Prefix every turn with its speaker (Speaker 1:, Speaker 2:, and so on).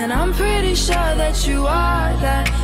Speaker 1: And I'm pretty sure that you are that.